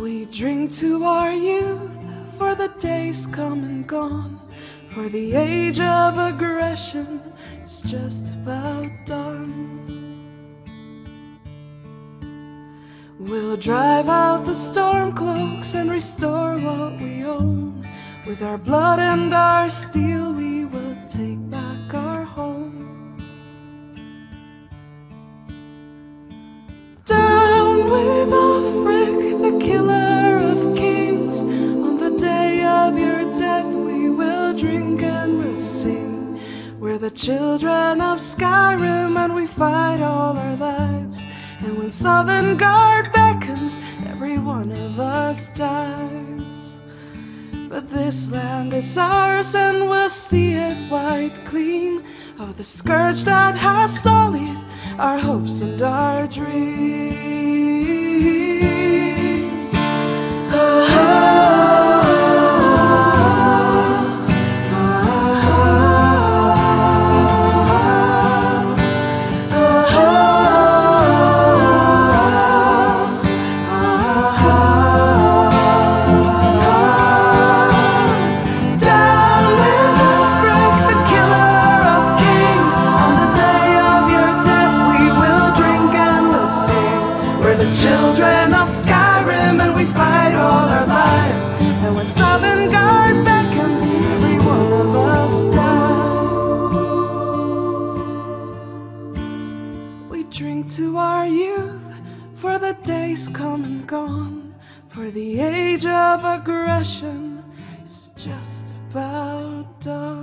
We drink to our youth, for the days come and gone. For the age of aggression is just about done. We'll drive out the storm cloaks and restore what we own. With our blood and our steel, we the children of Skyrim, and we fight all our lives. And when Sovngarde beckons, every one of us dies. But this land is ours, and we'll see it wiped clean of the scourge that has sullied our hopes and our dreams. Children of Skyrim, and we fight all our lives. And when Sovngarde beckons, every one of us dies. We drink to our youth, for the days come and gone. For the age of aggression is just about done.